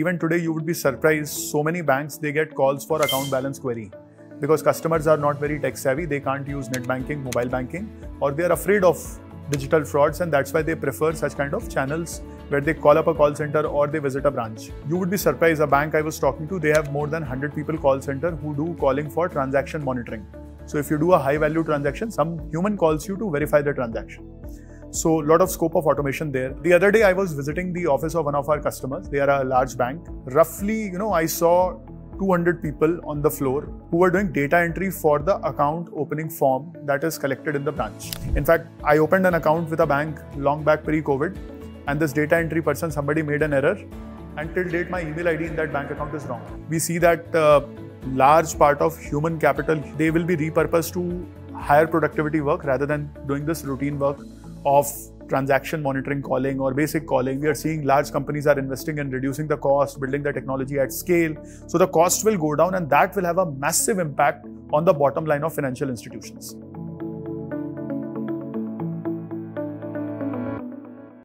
even today you would be surprised so many banks they get calls for account balance query because customers are not very tech savvy they can't use net banking mobile banking or they are afraid of digital frauds and that's why they prefer such kind of channels where they call up a call center or they visit a branch. You would be surprised, a bank I was talking to, they have more than 100 people call center who do calling for transaction monitoring. So if you do a high value transaction, some human calls you to verify the transaction. So a lot of scope of automation there. The other day I was visiting the office of one of our customers. They are a large bank. Roughly, you know, I saw 200 people on the floor who were doing data entry for the account opening form that is collected in the branch. In fact, I opened an account with a bank long back pre-COVID and this data entry person, somebody made an error and till date my email ID in that bank account is wrong. We see that uh, large part of human capital, they will be repurposed to higher productivity work rather than doing this routine work of transaction monitoring calling or basic calling. We are seeing large companies are investing in reducing the cost, building the technology at scale. So the cost will go down and that will have a massive impact on the bottom line of financial institutions.